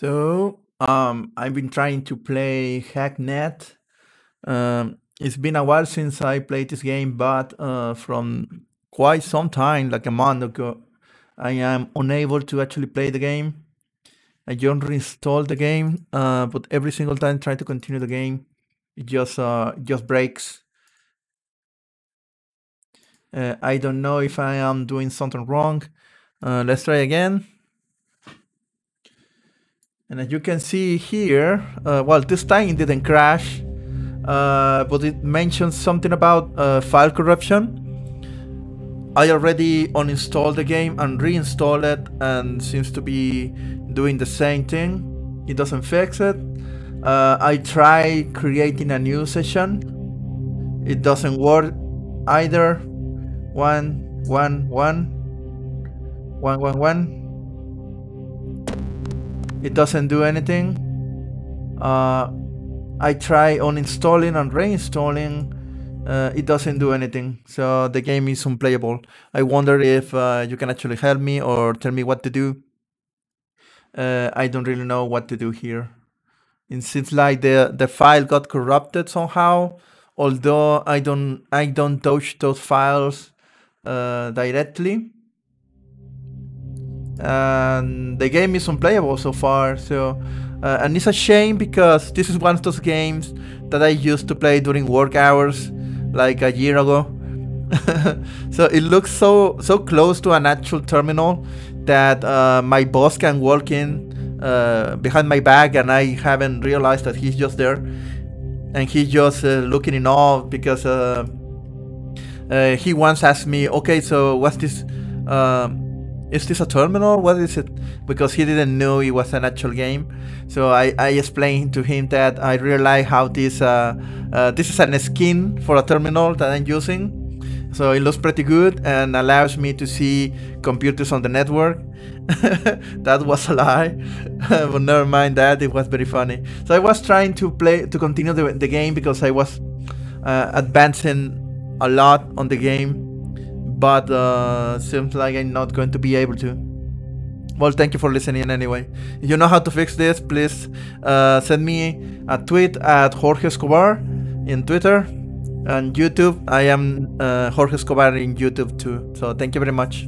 So, um, I've been trying to play Hacknet. Um, it's been a while since I played this game, but uh, from quite some time, like a month ago, I am unable to actually play the game. I just reinstalled the game, uh, but every single time I try to continue the game, it just uh, just breaks. Uh, I don't know if I am doing something wrong. Uh, let's try again. And as you can see here, uh, well, this time it didn't crash, uh, but it mentions something about uh, file corruption. I already uninstalled the game and reinstalled it and seems to be doing the same thing. It doesn't fix it. Uh, I try creating a new session. It doesn't work either. One, one, one, one, one, one it doesn't do anything. Uh, I try uninstalling and reinstalling. Uh, it doesn't do anything. So the game is unplayable. I wonder if uh, you can actually help me or tell me what to do. Uh, I don't really know what to do here. It seems like the the file got corrupted somehow. Although I don't I don't touch those files uh, directly and the game is unplayable so far. So, uh, and it's a shame because this is one of those games that I used to play during work hours, like a year ago. so it looks so so close to an actual terminal that uh, my boss can walk in uh, behind my back, and I haven't realized that he's just there, and he's just uh, looking in awe because uh, uh, he once asked me, "Okay, so what's this?" Is this a terminal? What is it? Because he didn't know it was an actual game. So I, I explained to him that I realized how this uh, uh, this is a skin for a terminal that I'm using. So it looks pretty good and allows me to see computers on the network. that was a lie, but never mind that. It was very funny. So I was trying to play to continue the, the game because I was uh, advancing a lot on the game but uh, seems like I'm not going to be able to. Well, thank you for listening anyway. If you know how to fix this, please uh, send me a tweet at Jorge Escobar in Twitter and YouTube. I am uh, Jorge Escobar in YouTube too. So thank you very much.